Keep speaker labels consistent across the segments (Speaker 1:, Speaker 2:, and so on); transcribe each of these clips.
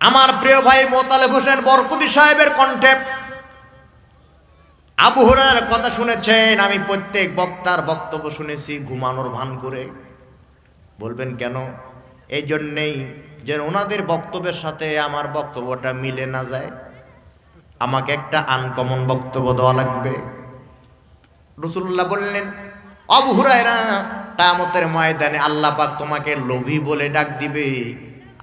Speaker 1: আমার প্রিয় ভাই মোতালেব হোসেন বরকুতি সাহেবের কণ্ঠে আবু হুরার কথা শুনেছেন, আমি প্রত্যেক বক্তার বক্তব্য শুনেছি, ঘুমানোর ভান করে। বলবেন কেন? এই জন্যেই যে ওনাদের বক্তব্যের সাথে আমার বক্তব্যটা মিলে না যায়। আমাকে একটা আনকমন বক্তব্য দেওয়া লাগবে। রসুল্লাহ বললেন, আবু হুরায়রা কামতের ময়দানে আল্লাহ পাক তোমাকে লোভী বলে ডাক দিবে।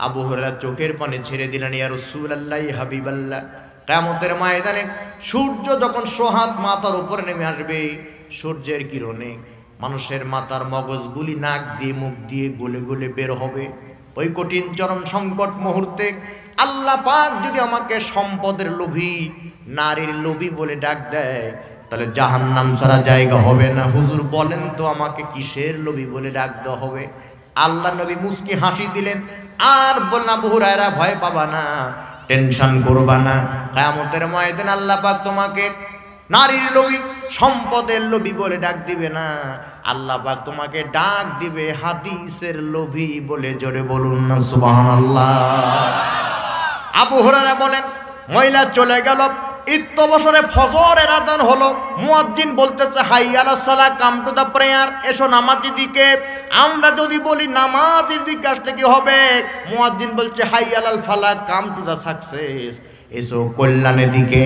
Speaker 1: আবু হুরায়রা চোখের পানি ছেড়ে দিলেন, ইয়া রাসূলুল্লাহ হাবিবাল্লাহ কামতের ময়দানে সূর্য যখন সোহাত মাথার উপরে নেমে আসবে, সূর্যের কিরণে মানুষের মাথার মগজগুলি নাক দিয়ে, মুখ দিয়ে গলে গলে বের হবে। ওই কঠিন চরম সংকট মুহূর্তে আল্লাহ পাক যদি আমাকে সম্পদের লোভী, নারীর লোভী বলে ডাক দেয়, তাহলে জাহান্নাম ছাড়া জায়গা হবে না। হুজুর বলেন তো আমাকে কিসের লোভী বলে ডাক দেওয়া হবে? আল্লাহ নবী মুস্কি হাসি দিলেন, আর বলনা বহুরায়রা ভয় পাবা না, টেনশন করবা না। কায়ামতের ময়দান আল্লাহ পাক তোমাকে নারীর লোভী, সম্পদের লোভী বলে ডাক দিবে না। আল্লাহ পাক তোমাকে ডাক দিবে, হাদিসের লোভী বলে জোরে বলুন না, সুবহানাল্লাহ। আবু হুরারা বলেন, মহিলা চলে গেল ইত্য বছরে ফজরের আদান হলো মুয়াজ্জিন বলতেছে, হাই, আলা সালা কাম টু দা প্রেয়ার, এসো নামাজের দিকে। আমরা যদি বলি, নামাজের দিকে আসলে কি হবে? মুয়াজ্জিন বলছে, হাই, আলাল ফালা কাম টু দা সাকসেস। এসো কল্যাণের দিকে,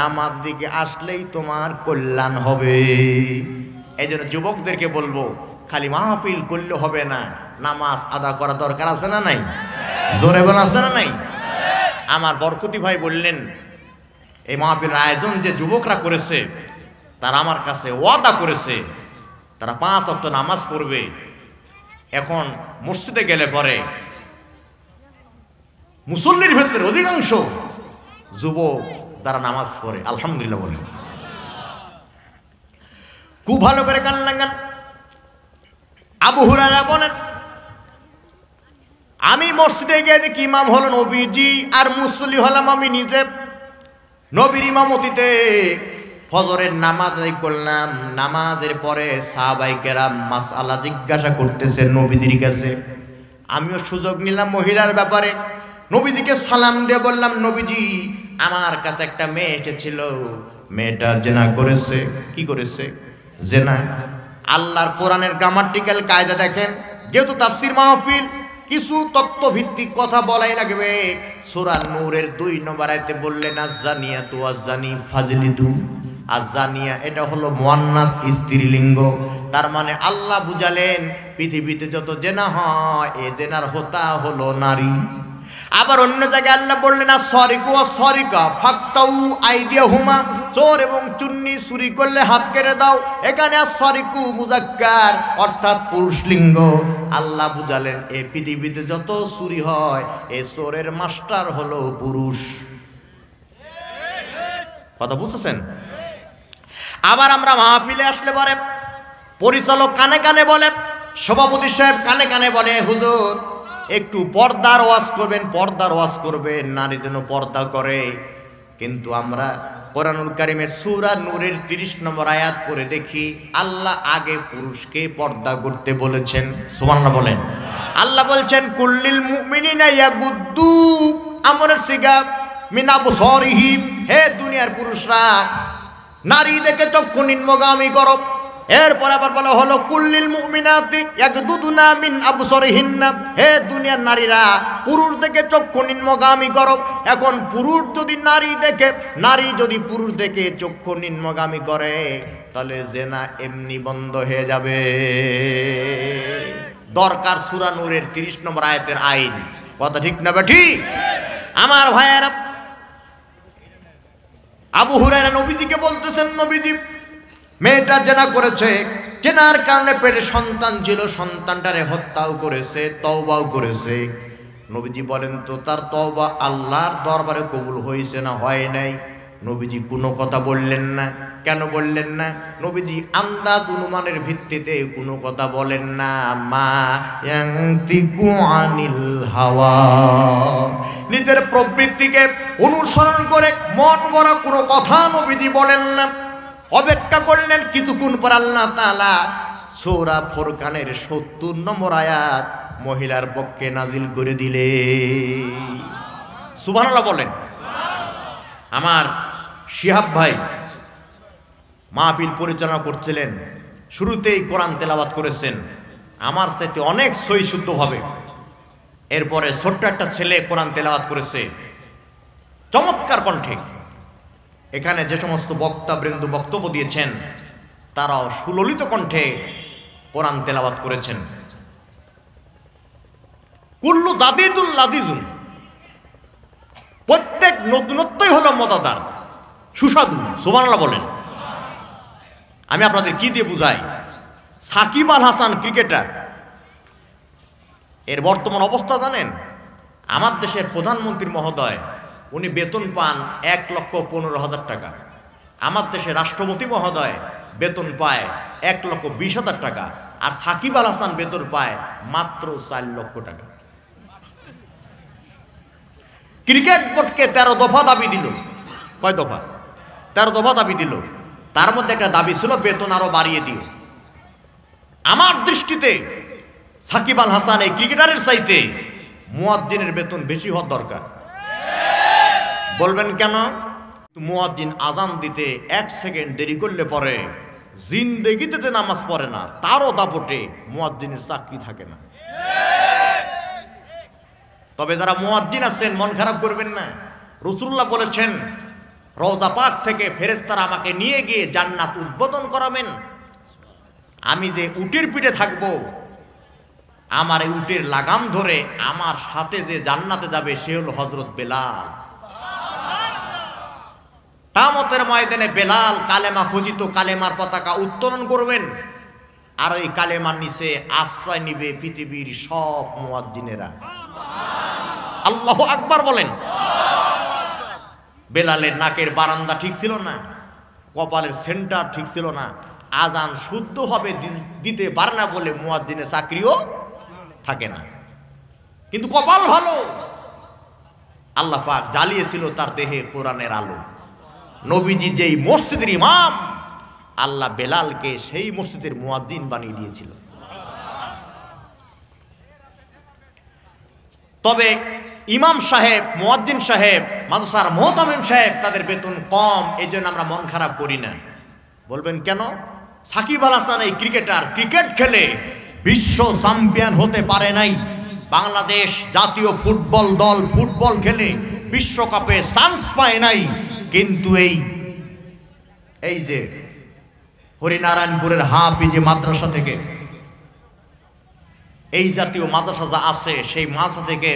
Speaker 1: নামাজ দিকে আসলেই তোমার কল্যাণ হবে। এই জন্য যুবকদেরকে বলব, খালি মাহফিল করলে হবে না, নামাজ আদা করা দরকার আছে না নাই? জোরে বলা আছে না নাই? আমার বরকতি ভাই বললেন এই মাহফিলের আয়োজন যে যুবকরা করেছে, তারা আমার কাছে ওয়াদা করেছে, তারা পাঁচ অক্ট নামাজ পড়বে। এখন মসজিদে গেলে পরে মুসল্লির ভেতরে অধিকাংশ যুবক তারা নামাজ পড়ে, আলহামদুলিল্লাহ বলে। খুব ভালো করে গান লাগান। আবু হুরারা বলেন, আমি মসজিদে গিয়ে দেখি ইমাম হলো নবীজি আর মুসল্লি হলাম আমি নিজে। নবীর ইমামতিতে ফজরের নামাজ আদায় করলাম। নামাজের পরে সাহাবাই কেরাম আল্লাহ জিজ্ঞাসা করতেছে নবীদের কাছে। আমিও সুযোগ নিলাম মহিলার ব্যাপারে। নবীজিকে সালাম দিয়ে বললাম, নবীজি, আমার কাছে একটা মেয়ে এসেছিল। মেয়েটা জেনা করেছে। কি করেছে? জেনা। আল্লাহর কোরআনের গ্রামাটিক্যাল কায়দা দেখেন। যেহেতু তাফসির মাহফিল কিছু তত্ত্বভিত্তিক কথা বলাই লাগবে। সুরা নূরের দুই নম্বর আয়তে বললেন আজানিয়া তু আজানি ফাজলিদু আজানিয়া এটা হলো মোয়ান্নাস স্ত্রীলিঙ্গ। তার মানে আল্লাহ বুঝালেন, পৃথিবীতে যত জেনা হয়, এ জেনার হোতা হলো নারী। আবার অন্য জায়গায় আল্লাহ বললেন না সরিকু সরিকা, ফাক্তাউ আইডিয়া হুমা চোর এবং চুন্নি চুরি করলে হাত কেটে দাও। এখানে আর সরিকু মুজাক্কার, অর্থাৎ পুরুষলিঙ্গ আল্লাহ বুঝালেন, এ পৃথিবীতে যত চুরি হয়, এ চোরের মাস্টার হলো পুরুষ। কথা বুঝতেছেন? আবার আমরা মাহফিলে আসলে পরে পরিচালক কানে কানে বলে, সভাপতি সাহেব কানে কানে বলে, হুজুর একটু পর্দার ওয়াজ করবেন, পর্দার ওয়াজ করবেন, নারী যেন পর্দা করে। কিন্তু আমরা কোরআনুল কারিমের সুরা নূরের তিরিশ নম্বর আয়াত পড়ে দেখি, আল্লাহ আগে পুরুষকে পর্দা করতে বলেছেন। সুবহানাল্লাহ বলেন। আল্লাহ বলছেন, কুল্লিল মুমিনিনা ইয়াগুদ্দু আমরের সিগা মিনাবু সরিহিম হে দুনিয়ার পুরুষরা নারী দেখে চক্ষু নিম্নগামী করো। এরপর আবার বলা হলো, কুল্লিল মুমিনাতি ইয়াকদুদুনা মিন আবসারিহিন্না। হে দুনিয়ার নারীরা, পুরুষ দেখে চক্ষু নিম্নগামী করো। এখন পুরুষ যদি নারী দেখে, নারী যদি পুরুষ দেখে চক্ষু নিম্নগামী করে, তাহলে জেনা এমনি বন্ধ হয়ে যাবে। দরকার সূরা নূরের 30 নম্বর আয়াতের আইন। কথা ঠিক না ঠিক? আমার ভাইয়েরা, আবু হুরায়রা নবীজিকে বলতেছেন, নবীজি মেয়েটা জেনা করেছে, জেনার কারণে পেটে সন্তান ছিল, সন্তানটারে হত্যাও করেছে, তওবাও করেছে। নবীজি বলেন, তো তার তওবা আল্লাহর দরবারে কবুল হয়েছে না হয় নাই? নবীজি কোনো কথা বললেন না। কেন বললেন না? নবীজি আন্দাজ অনুমানের ভিত্তিতে কোনো কথা বলেন না। মা আনিল হাওয়া। নিজের প্রবৃত্তিকে অনুসরণ করে মন গড়া কোনো কথা নবীজি বলেন না। অপেক্ষা করলেন কিছুক্ষণ পর আল্লাহ তাআলা সূরা ফুরকানের 70 নম্বর আয়াত মহিলার পক্ষে নাজিল করে দিলে। সুবহানাল্লাহ বলেন। আমার শিহাব ভাই মাহফিল পরিচালনা করছিলেন, শুরুতেই কোরআন তেলাওয়াত করেছেন। আমার সাথে অনেক সই শুদ্ধভাবে এরপরে ছোট্ট একটা ছেলে কোরআন তেলাওয়াত করেছে। চমৎকার কণ্ঠে। এখানে যে সমস্ত বক্তা বৃন্দু বক্তব্য দিয়েছেন, তারাও সুললিত কণ্ঠে কোরআন তেলাওয়াত করেছেন। কুল্লু দাদিদুল লাদিজুন প্রত্যেক নতুনত্বই হলো মতাদার সুস্বাদু, সুবহানাল্লাহ বলেন। আমি আপনাদের কি দিয়ে বুঝাই? সাকিব আল হাসান ক্রিকেটার। এর বর্তমান অবস্থা জানেন? আমার দেশের প্রধানমন্ত্রী মহোদয় উনি বেতন পান এক লক্ষ পনেরো হাজার টাকা। আমার দেশে রাষ্ট্রপতি মহোদয় বেতন পায় এক লক্ষ বিশ হাজার টাকা আর সাকিব আল হাসান বেতন পায় মাত্র চার লক্ষ টাকা। ক্রিকেট বোর্ডকে তেরো দফা দাবি দিল। কয় দফা? তেরো দফা দাবি দিল। তার মধ্যে একটা দাবি ছিল বেতন আরও বাড়িয়ে দিও। আমার দৃষ্টিতে সাকিব আল হাসান এই ক্রিকেটারের চাইতে মুয়াজ্জিনের বেতন বেশি হওয়ার দরকার। বলবেন কেন? মুয়াজ্জিন আজান দিতে এক সেকেন্ড দেরি করলে পরে জিন্দেগিতে নামাজ পড়ে না, তারও দাপটে মুয়াজ্জিনের চাকরি থাকে না। তবে যারা মুয়াজ্জিন আছেন, মন খারাপ করবেন না। রসুল্লাহ বলেছেন রওজা পাক থেকে ফেরেস্তারা আমাকে নিয়ে গিয়ে জান্নাত উদ্বোধন করাবেন। আমি যে উটের পিঠে থাকব, আমার এই উটের লাগাম ধরে আমার সাথে যে জান্নাতে যাবে, সে হল হজরত বেলাল। কামতের ময়দানে বেলাল কালেমা খোঁজিত কালেমার পতাকা উত্তোলন করবেন। আর ওই কালেমার নিচে আশ্রয় নিবে পৃথিবীর সব মুয়াজ্জিনেরা। আল্লাহ আকবার বলেন। বেলালের নাকের বারান্দা ঠিক ছিল না, কপালের সেন্টার ঠিক ছিল না, আজান শুদ্ধ হবে দিতে পারে না বলে মুয়াজ্জিনে চাকরিও থাকে না। কিন্তু কপাল ভালো। আল্লাহ পাক জ্বালিয়েছিল তার দেহে কোরআনের আলো। নবীজি যেই মসজিদের ইমাম, আল্লাহ বেলালকে সেই মসজিদের মুয়াজ্জিন বানিয়ে দিয়েছিল। তবে ইমাম সাহেব, মুয়াজ্জিন সাহেব, মাদ্রাসার মোহতামিম সাহেব তাদের বেতন কম এই জন্য আমরা মন খারাপ করি না। বলবেন কেন? সাকিব আল হাসান এই ক্রিকেটার, ক্রিকেট খেলে বিশ্ব চ্যাম্পিয়ন হতে পারে নাই। বাংলাদেশ জাতীয় ফুটবল দল ফুটবল খেলে বিশ্বকাপে চান্স পায় নাই। কিন্তু এই এই যে হরিনারায়ণপুরের হাফিজে মাদ্রাসা থেকে এই জাতীয় মাদ্রাসা যা আছে, সেই মাদ্রাসা থেকে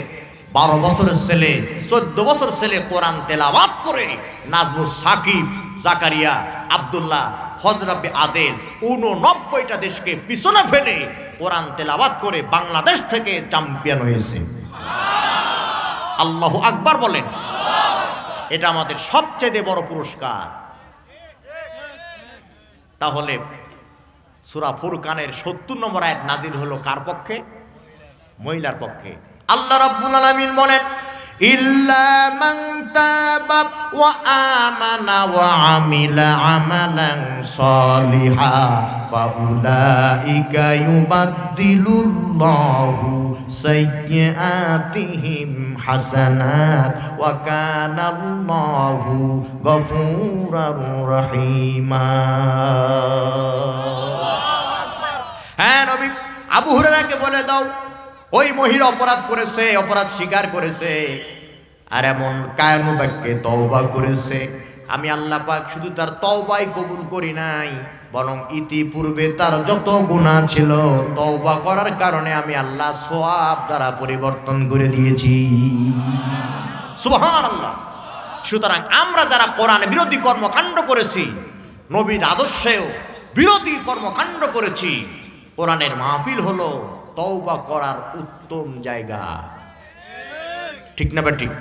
Speaker 1: বারো বছরের ছেলে, চোদ্দ বছর ছেলে কোরআন তেলাওয়াত করে নাজমুল সাকিব, জাকারিয়া, আব্দুল্লাহ হজরাবে আদেল উননব্বইটা দেশকে পিছনে ফেলে কোরআন তেলাওয়াত করে বাংলাদেশ থেকে চ্যাম্পিয়ন হয়েছে। আল্লাহ আকবার বলেন। এটা আমাদের সবচেয়ে বড় পুরস্কার। তাহলে সুরা ফুরকানের সত্তর নম্বর আয়াত নাদির হলো কার পক্ষে? মহিলার পক্ষে। আল্লাহ রাব্বুল আলামিন বলেন মান তাবা ওয়া আমানা ওয়া আমিলা আমালান সলিহা, ফাউলাইকা ইউবাদদিলুল্লাহু সাইয়্যাতিহিম হাসানাত ওয়া কানাল্লাহু গফুরার রহিমা। হ্যাঁ নবী, আবু হুরারাকে বলে দাও ওই মহিলা অপরাধ করেছে, অপরাধ স্বীকার করেছে, আর এমন কায়ানু বাক্যে তওবা করেছে। আমি আল্লাহ পাক শুধু তার তওবাই কবুল করি নাই, বরং ইতিপূর্বে তার যত গুণা ছিল তওবা করার কারণে আমি আল্লাহ সোয়াব দ্বারা পরিবর্তন করে দিয়েছি। সুবহানাল্লাহ। সুতরাং আমরা যারা কোরআন বিরোধী কর্মকাণ্ড করেছি, নবীর আদর্শেও বিরোধী কর্মকাণ্ড করেছি, কোরআনের মাহফিল হলো তওবা করার উত্তম জায়গা। ঠিক না ঠিক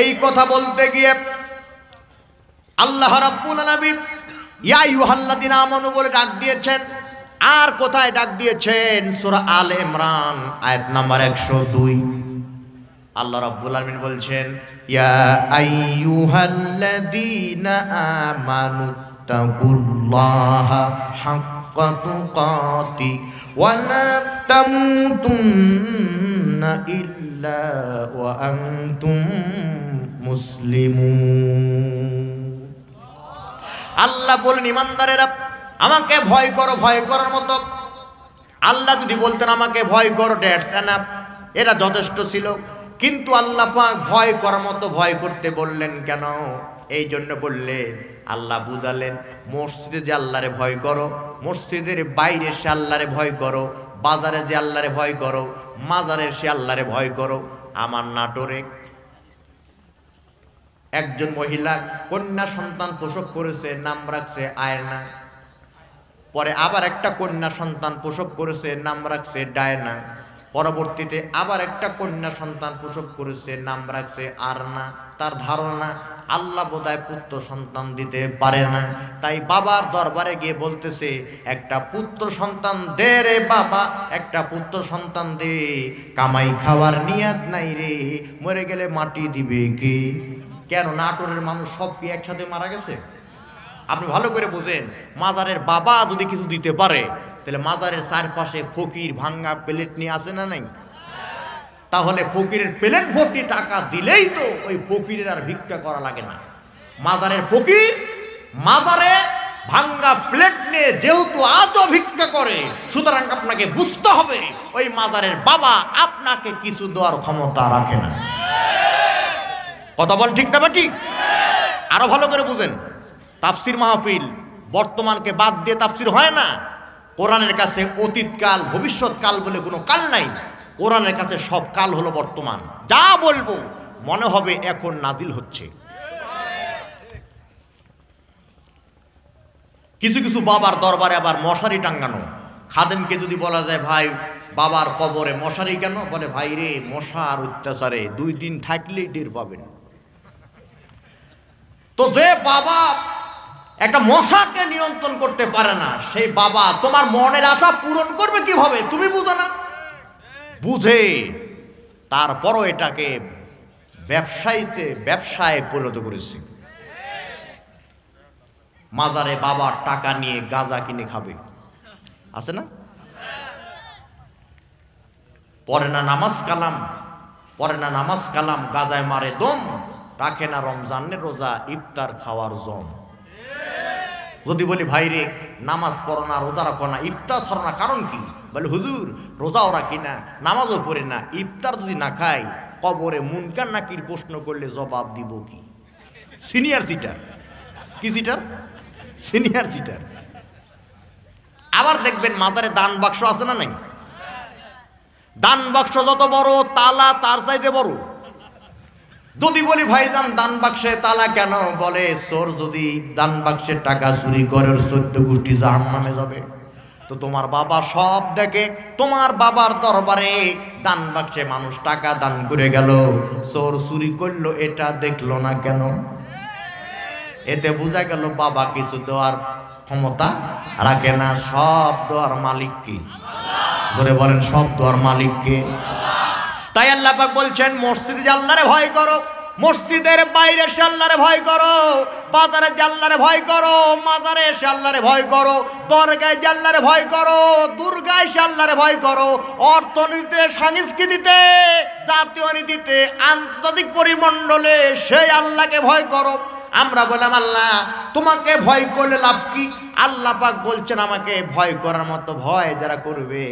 Speaker 1: এই কথা বলতে গিয়ে আল্লাহ রাব্বুল আলামিন, ইয়া আইয়ুহাল্লাযিনা আমানু বলে ডাক দিয়েছেন। আর কোথায় ডাক দিয়েছেন? সূরা আল ইমরান, আয়াত নাম্বার 102 আল্লাহ রাব্বুল আলামিন বলছেন, ইয়া আইয়ুহাল্লাযীনা আমানু, তাকুল্লাহা হাক্কা তামুতুন্না ইল্লা ইল্লা ওয়া আনতুম মুসলিমুন আল্লাহ বলেন, ইমানদারেরা, আমাকে ভয় করো, ভয় করার মতো। আল্লাহ যদি বলতেন আমাকে ভয় করো ড্যাটস এনাফ এরা যথেষ্ট ছিল। কিন্তু আল্লাহ পাক ভয় করার মতো ভয় করতে বললেন কেন? এই জন্য বললেন আল্লাহ বুঝালেন, মসজিদে যে আল্লাহরে ভয় করো, মসজিদের বাইরে সে আল্লাহরে ভয় করো, বাজারে যে আল্লাহরে ভয় করো, মাজারে সে আল্লাহরে ভয় করো। আমার নাটোরে একজন মহিলা কন্যা সন্তান প্রসব করেছে, নাম রাখছে আয়না। পরে আবার একটা কন্যা সন্তান প্রসব করেছে, নাম রাখছে ডায়না। পরবর্তীতে আবার একটা কন্যা সন্তান প্রসব করেছে, নাম রাখছে আরনা। তার ধারণা আল্লাহ বোধহয় পুত্র সন্তান দিতে পারে না। তাই বাবার দরবারে গিয়ে বলতেছে, একটা পুত্র সন্তান দে রে বাবা, একটা পুত্র সন্তান দে। কামাই খাওয়ার নিয়াত নাই রে, মরে গেলে মাটি দিবে কে? কেন নাটোরের মানুষ সব কি একসাথে মারা গেছে? আপনি ভালো করে বোঝেন, মাজারের বাবা যদি কিছু দিতে পারে, তাহলে মাজারের চারপাশে ফকির ভাঙ্গা প্লেট নিয়ে আসে না নাই? তাহলে ফকিরের প্লেট ভর্তি টাকা দিলেই তো ওই ফকিরের আর ভিক্ষা করা লাগে না। মাদারের ফকির মাজারে ভাঙ্গা প্লেট নিয়ে যেহেতু আজও ভিক্ষা করে, সুতরাং আপনাকে বুঝতে হবে, ওই মাদারের বাবা আপনাকে কিছু দেওয়ার ক্ষমতা রাখে না। কথা বল ঠিক না বা ঠিক? আরও ভালো করে বুঝেন। তাফসির মাহফিল বর্তমানকে বাদ দিয়ে তাফসির হয় না? কোরআনের কাছে অতীতকাল, ভবিষ্যৎকাল বলে কোনো কাল নাই। কোরআনের কাছে সব কাল হলো বর্তমান। যা বলব, মনে হবে এখন নাদিল হচ্ছে। কিছু কিছু বাবার দরবারে আবার মশারি টাঙ্গানো খাদেমকে যদি বলা যায়, ভাই, বাবার কবরে মশারি কেন? বলে, ভাই রে, মশার অত্যাচারে দুই দিন থাকলেই টের পাবেন। তো যে বাবা একটা মশাকে নিয়ন্ত্রণ করতে পারে না, সেই বাবা তোমার মনের আশা পূরণ করবে কীভাবে? তুমি বুঝো না। বুঝে, তারপরও এটাকে ব্যবসায়ীতে, ব্যবসায় পরিণত করেছি। মাজারে বাবার টাকা নিয়ে গাঁজা কিনে খাবে। আছে না? পরে না নামাজ কালাম, পরে না নামাজ কালাম, গাজায় মারে দম, রাখে না রমজানের রোজা, ইফতার খাওয়ার জম। যদি বলি ভাইরে নামাজ পড়ো না, রোজা রাখো না, ইফতার ছাড়ো না। কারণ কি? বলে, হুজুর, রোজাও রাখি না, নামাজও পড়ি না, ইফতার যদি না খাই, কবরে মুনকার নাকির প্রশ্ন করলে জবাব দিব কি? সিনিয়র সিটার কি সিটার সিনিয়র সিটার আবার দেখবেন মাজারে দান বাক্স আছে না নাই? দান বাক্স যত বড়, তালা তার চাইতে বড়। যদি বলি ভাইজান দান বাক্সে তালা কেন? বলে চোর যদি দান বাক্সের টাকা চুরি করে চোদ্দ গোষ্ঠী জাহান নামে যাবে। তো তোমার বাবা সব দেখে, তোমার বাবার দরবারে দান বাক্সে মানুষ টাকা দান করে গেল। চোর চুরি করল, এটা দেখল না কেন? এতে বোঝা গেল বাবা কিছু দেওয়ার ক্ষমতা রাখে না। সব দেওয়ার মালিককে ধরে বলেন, সব দেওয়ার মালিক কে? তাই আল্লাহ পাক বলছেন, মসজিদে যে আল্লাহরে ভয় করো, মসজিদের বাইরে এসে আল্লাহরে ভয় করো, বাজারে যে আল্লাহরে ভয় করো, মাজারে এসে আল্লাহরে ভয় করো, দরগায় যে আল্লাহরে ভয় করো, দুর্গায় এসে আল্লাহরে ভয় করো, অর্থনীতিতে, সংস্কৃতিতে, জাতীয় নীতিতে, আন্তর্জাতিক পরিমণ্ডলে সেই আল্লাহকে ভয় করো। আমরা বললাম, আল্লাহ, তোমাকে ভয় করলে লাভ কি? আল্লাহ পাক বলছেন, আমাকে ভয় করার মতো ভয় যারা করবে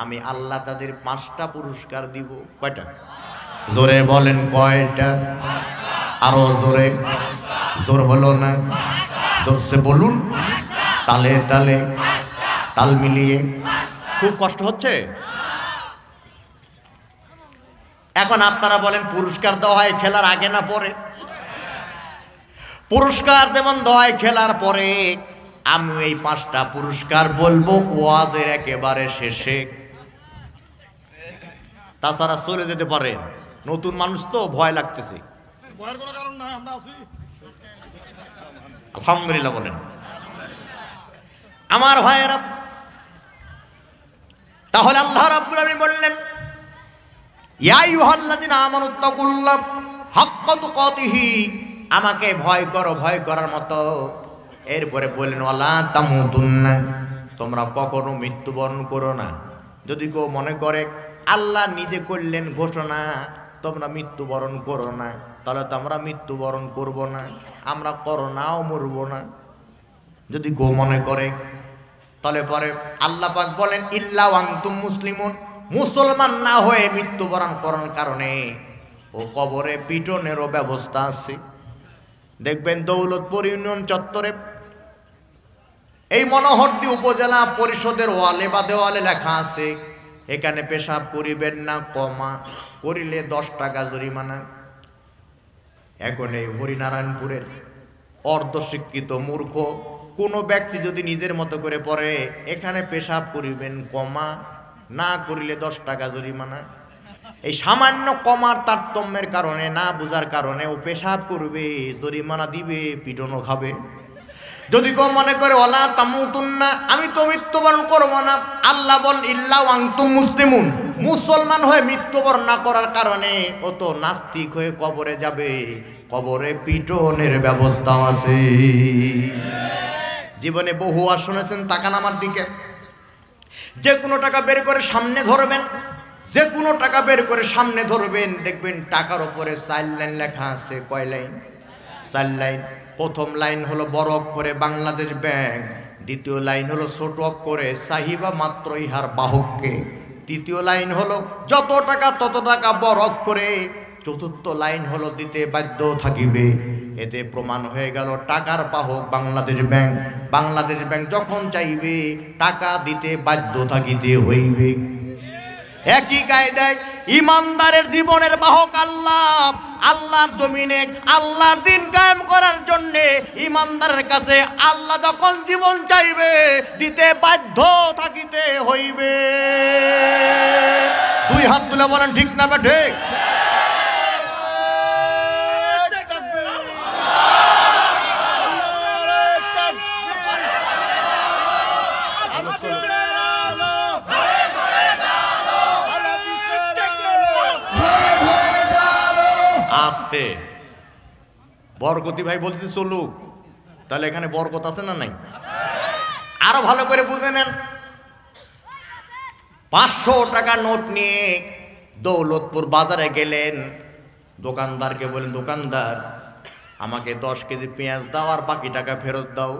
Speaker 1: আমি আল্লাহ তাদের পাঁচটা পুরস্কার দিব। কয়টা? জোরে বলেন কয়টা? আরও জোরে। জোর হলো না? জোরসে বলুন। তালে তালে। তাল মিলিয়ে। খুব কষ্ট হচ্ছে? এখন আপনারা বলেন, পুরস্কার দেওয়া হয় খেলার আগে না পরে? পুরস্কার যেমন দয় খেলার পরে, আমি এই পাঁচটা পুরস্কার বলব, ওয়াজের একেবারে শেষে। তাছাড়া চলে যেতে পারে। নতুন মানুষ তো ভয় লাগতেছে। আলহামদুলিল্লাহ বলেন। আমার ভাইয়েরা তাহলে আল্লাহ রাব্বুল আলামিন বললেন ইয়া আইয়ুহাল্লাযিনা আমানুত্তাকুল্লাহ হাক্কা তুকাতিহি আমাকে ভয় করো ভয় করার মতো। এরপরে বললেন ওয়ালা তামুতুন্না তোমরা কখনো মৃত্যুবরণ করো না। যদি কেউ মনে করে আল্লাহ নিজে করলেন ঘোষণা, তোমরা মৃত্যুবরণ করো না। তাহলে তো আমরা মৃত্যুবরণ করব না, আমরা করোনাও মরব না। যদি গো মনে করে, তাহলে পরে আল্লাহ পাক বলেন, ইল্লা আনতুম মুসলিমুন। মুসলমান না হয়ে মৃত্যুবরণ করার কারণে ও কবরে পিটনেরও ব্যবস্থা আছে। দেখবেন দৌলতপুর ইউনিয়ন চত্বরে এই মনোহরটি উপজেলা পরিষদের ওয়ালে বা দেওয়ালে লেখা আছে এখানে পেশাব করিবেন না, কমা করিলে দশ টাকা জরিমানা। এখন এই হরিনারায়ণপুরের অর্ধশিক্ষিত মূর্খ, কোনো ব্যক্তি যদি নিজের মতো করে পড়ে, এখানে পেশাব করিবেন, কমা না করিলে দশ টাকা জরিমানা। এই সামান্য কমার তারতম্যের কারণে, না বুঝার কারণে ও পেশাব করবে, জরিমানা দিবে, পিটনও খাবে। যদি কেউ মনে করে, ওলা তামুতুন না আমি তো মৃত্যুবরণ করব না। আল্লাহ বল ইল্লা আংতুম মুসলিমুন। মুসলমান হয়ে মৃত্যুবরণ না করার কারণে ও তো নাস্তিক হয়ে কবরে যাবে। কবরে পিটনের ব্যবস্থাও আছে। জীবনে বহু আর শুনেছেন, তাকান আমার দিকে। যে কোনো টাকা বের করে সামনে ধরবেন। যে কোনো টাকা বের করে সামনে ধরবেন। দেখবেন টাকার ওপরে চার লাইন লেখা আছে। কয় লাইন? চার লাইন। প্রথম লাইন হলো বড় অক্ষরে বাংলাদেশ ব্যাংক, দ্বিতীয় লাইন হলো ছোট অক্ষরে সাহিবা মাত্র ইহার বাহককে, তৃতীয় লাইন হলো যত টাকা তত টাকা বড় অক্ষরে, চতুর্থ লাইন হলো দিতে বাধ্য থাকিবে। এতে প্রমাণ হয়ে গেল টাকার বাহক বাংলাদেশ ব্যাংক বাংলাদেশ ব্যাংক যখন চাইবে টাকা দিতে বাধ্য থাকিতে হইবে। একই কায়দায় ইমানদারের জীবনের বাহক আল্লাহ আল্লাহর জমিনে, আল্লাহর দিন কায়েম করার জন্য ইমানদারের কাছে আল্লাহ যখন জীবন চাইবে, দিতে বাধ্য থাকিতে হইবে। দুই হাত তুলে বলেন, ঠিক না বা ঠিক? আসতে বরকতি ভাই বলতে চলুক তাহলে এখানে বরকত আছে না নাই? আরও ভালো করে বুঝে নেন। পাঁচশো টাকা নোট নিয়ে দৌলতপুর বাজারে গেলেন। দোকানদারকে বলেন দোকানদার আমাকে দশ কেজি পেঁয়াজ দাও আর বাকি টাকা ফেরত দাও।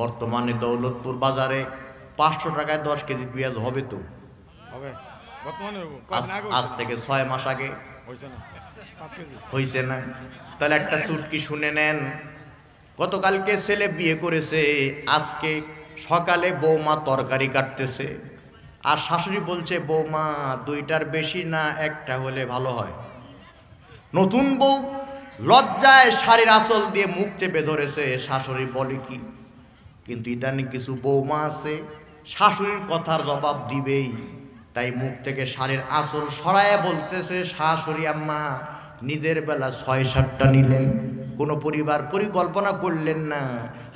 Speaker 1: বর্তমানে দৌলতপুর বাজারে পাঁচশো টাকায় দশ কেজি পেঁয়াজ হবে তো?
Speaker 2: হবে।
Speaker 1: আজ থেকে ছয় মাস আগে। হইছে না। তাহলে একটা চুটকি শুনে নেন? গতকালকে ছেলে বিয়ে করেছে, আজকে সকালে বৌমা তরকারি কাটতেছে। আর শাশুড়ি বলছে, বৌমা, দুইটার বেশি না, একটা হলে ভালো হয়। নতুন বউ লজ্জায় শাড়ির আঁচল দিয়ে মুখ চেপে ধরেছে, শাশুড়ি বলে কি? কিন্তু ইদানিং কিছু বৌমা আছে, শাশুড়ির কথার জবাব দিবেই। তাই মুখ থেকে শাড়ির আঁচল সরায় বলতেছে শাশুড়ি আম্মা, নিজের বেলা ছয় সাতটা নিলেন। কোনো পরিবার পরিকল্পনা করলেন না।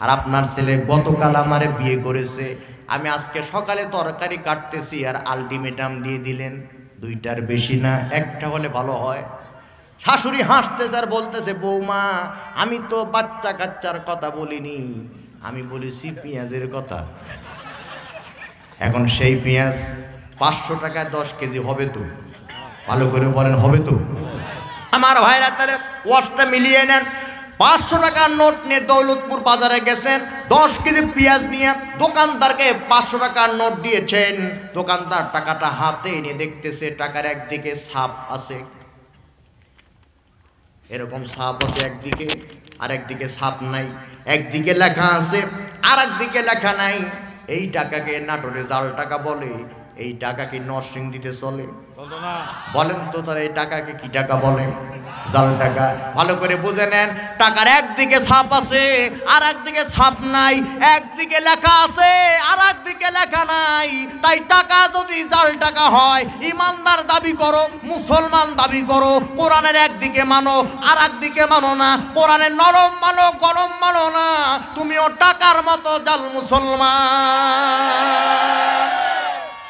Speaker 1: আর আপনার ছেলে গতকাল আমারে বিয়ে করেছে। আমি আজকে সকালে তরকারি কাটতেছি আর আলটিমেটাম দিয়ে দিলেন। দুইটার বেশি না, একটা হলে ভালো হয়। শাশুড়ি হাসতেছে আর বলতেছে, বৌমা, আমি তো বাচ্চা কাচ্চার কথা বলিনি। আমি বলেছি পেঁয়াজের কথা। এখন সেই পেঁয়াজ পাঁচশো টাকায় দশ কেজি হবে তো? ভালো করে বলেন, হবে তো? আমার ভাইরা তাহলে ওয়াশটা মিলিয়ে নেন। পাঁচশো টাকার নোট নিয়ে দৌলতপুর বাজারে গেছেন, দশ কেজি পেঁয়াজ নিয়ে দোকানদারকে পাঁচশো টাকার নোট দিয়েছেন। দোকানদার টাকাটা হাতে নিয়ে দেখতেছে, টাকার একদিকে সাপ আছে। এরকম সাপ আছে একদিকে আর একদিকে সাপ নাই। একদিকে লেখা আছে আর একদিকে লেখা নাই। এই টাকাকে নাটোরে জাল টাকা বলে এই টাকা কি নরসিংদীতে চলে। বলেন তো তার এই টাকাকে কি টাকা বলে? জাল টাকা। ভালো করে বুঝে নেন টাকার একদিকে ছাপ আছে আর একদিকে ছাপ নাই একদিকে লেখা আছে আর একদিকে লেখা নাই। তাই টাকা যদি জাল টাকা হয় ইমানদার দাবি করো মুসলমান দাবি করো কোরআনের একদিকে মানো আর একদিকে মানো না। কোরআনের নরম মানো গরম মানো না। তুমিও টাকার মতো জাল মুসলমান।